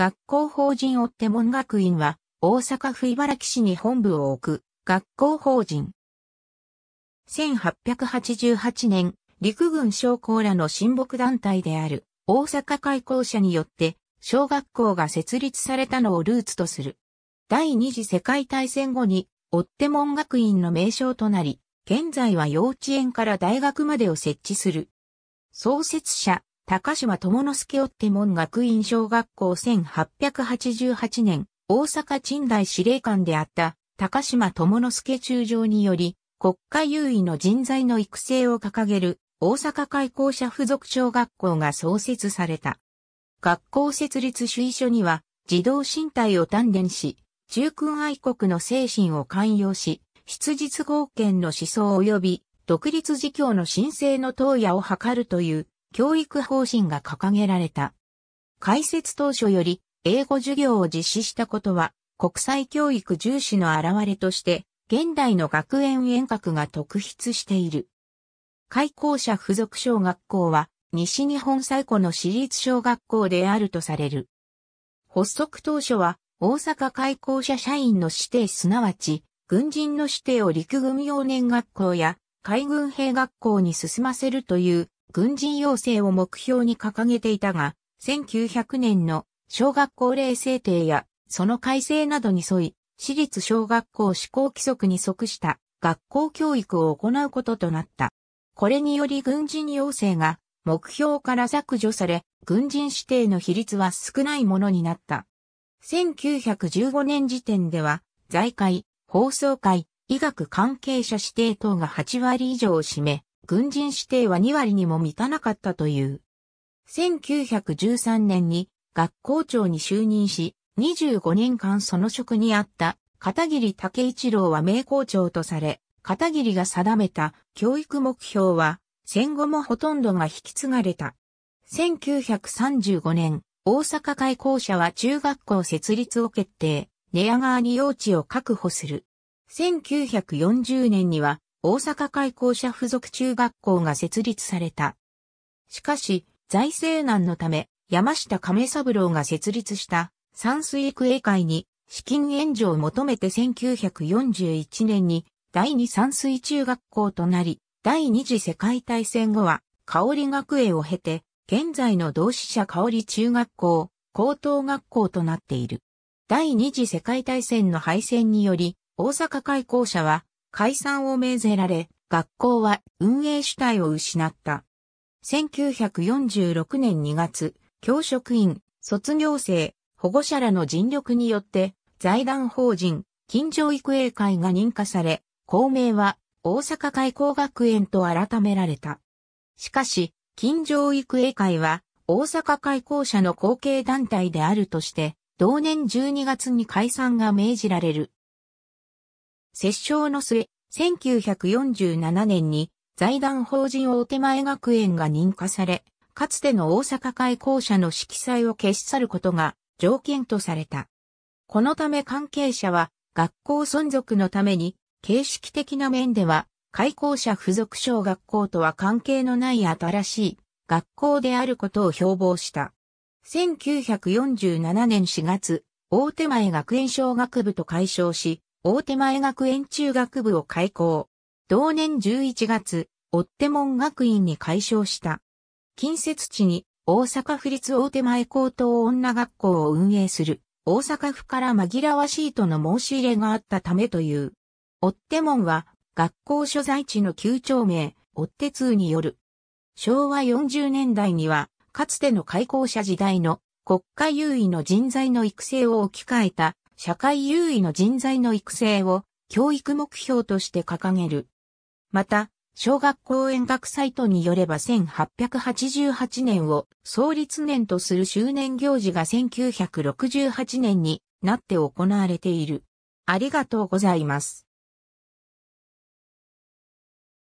学校法人追手門学院は、大阪府茨木市に本部を置く、学校法人。1888年、陸軍将校らの親睦団体である、大阪開校者によって、小学校が設立されたのをルーツとする。第二次世界大戦後に、追手門学院の名称となり、現在は幼稚園から大学までを設置する。創設者、高島智之助追手門学院小学校1888年、大阪鎮大司令官であった高島智之助中将により、国家優位の人材の育成を掲げる大阪開校者附属小学校が創設された。学校設立主意書には、児童身体を鍛錬し、中君愛国の精神を寛容し、質実合憲の思想及び独立事業の申請の投野を図るという教育方針が掲げられた。開設当初より英語授業を実施したことは国際教育重視の表れとして現代の学園遠隔が特筆している。開校者附属小学校は西日本最古の私立小学校であるとされる。発足当初は大阪開校者社員の指定すなわち、軍人の指定を陸軍幼年学校や海軍兵学校に進ませるという軍人要請を目標に掲げていたが、1900年の小学校令制定やその改正などに沿い、私立小学校施行規則に即した学校教育を行うこととなった。これにより軍人要請が目標から削除され、軍人指定の比率は少ないものになった。1915年時点では、財界、放送会、医学関係者指定等が8割以上を占め、軍人指定は2割にも満たなかったという。1913年に学校長に就任し、25年間その職にあった片桐武一郎は名校長とされ、片桐が定めた教育目標は戦後もほとんどが引き継がれた。1935年、大阪開校舎は中学校設立を決定、寝屋川に用地を確保する。1940年には大阪開校舎附属中学校が設立された。しかし、財政難のため、山下亀三郎が設立した山水育英会に資金援助を求めて1941年に第二山水中学校となり、第二次世界大戦後は香里学園を経て現在の同志社香里中学校、高等学校となっている。第二次世界大戦の敗戦により、大阪開校舎は解散を命ぜられ、学校は運営主体を失った。1946年2月、教職員、卒業生、保護者らの尽力によって、財団法人、金城育英会が認可され、校名は大阪開校学園と改められた。しかし、金城育英会は大阪開校者の後継団体であるとして、同年12月に解散が命じられる。折衝の末、1947年に財団法人大手前学園が認可され、かつての大阪開校者の色彩を消し去ることが条件とされた。このため関係者は学校存続のために形式的な面では開校者附属小学校とは関係のない新しい学校であることを標榜した。1947年4月、大手前学園小学部と解消し、大手前学園中学部を開校。同年11月、追手門学院に解消した。近接地に大阪府立大手前高等女学校を運営する大阪府から紛らわしいとの申し入れがあったためという。追手門は学校所在地の旧町名、追手通による。昭和40年代には、かつての開校者時代の国家優位の人材の育成を置き換えた社会優位の人材の育成を教育目標として掲げる。また、小学校演学サイトによれば1888年を創立年とする周年行事が1968年になって行われている。ありがとうございます。